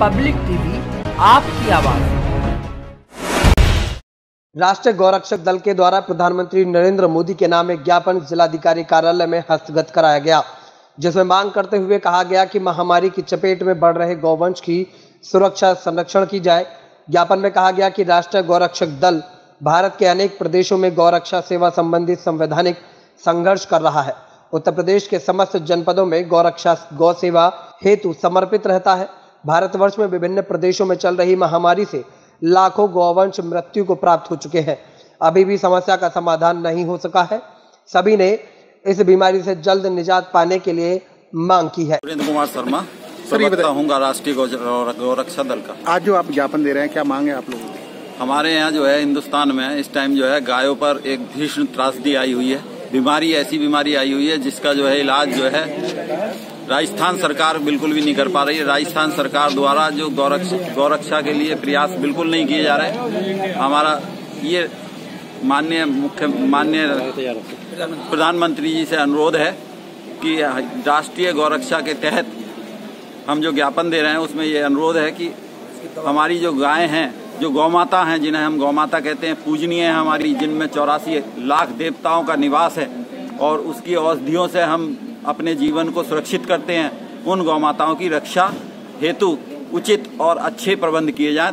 Public TV, आपकी आवाज़। राष्ट्रीय गौरक्षक दल के द्वारा प्रधानमंत्री नरेंद्र मोदी के नाम एक ज्ञापन जिलाधिकारी कार्यालय में हस्तगत कराया गया, जिसमें मांग करते हुए कहा गया कि महामारी की चपेट में बढ़ रहे गौवंश की सुरक्षा संरक्षण की जाए। ज्ञापन में कहा गया कि राष्ट्रीय गौरक्षक दल भारत के अनेक प्रदेशों में गौरक्षा सेवा संबंधी संवैधानिक संघर्ष कर रहा है। उत्तर प्रदेश के समस्त जनपदों में गौरक्षा गौ सेवा हेतु समर्पित रहता है। भारतवर्ष में विभिन्न प्रदेशों में चल रही महामारी से लाखों गौवंश मृत्यु को प्राप्त हो चुके हैं। अभी भी समस्या का समाधान नहीं हो सका है। सभी ने इस बीमारी से जल्द निजात पाने के लिए मांग की है। सुरेंद्र कुमार शर्मा सर, ये प्रवक्ता हूँ राष्ट्रीय गौरक्षा दल का। आज जो आप ज्ञापन दे रहे हैं क्या मांग है आप लोगों की? हमारे यहाँ जो है हिंदुस्तान में इस टाइम जो है गायों पर एक भीषण त्रासदी आई हुई है। बीमारी ऐसी बीमारी आई हुई है जिसका जो है इलाज जो है राजस्थान सरकार बिल्कुल भी नहीं कर पा रही है। राजस्थान सरकार द्वारा जो गौरक्षा गौरक्षा के लिए प्रयास बिल्कुल नहीं किए जा रहे हमारा ये माननीय मुख्य, माननीय प्रधानमंत्री जी से अनुरोध है कि राष्ट्रीय गौरक्षा के तहत हम जो ज्ञापन दे रहे हैं, उसमें ये अनुरोध है कि हमारी जो गाय हैं, जो गौमाता हैं, जिन्हें हम गौमाता कहते हैं, पूजनीय है हमारी, जिनमें चौरासी लाख देवताओं का निवास है और उसकी औषधियों से हम अपने जीवन को सुरक्षित करते हैं। उन गौ माताओं की रक्षा हेतु उचित और अच्छे प्रबंध किए जाएँ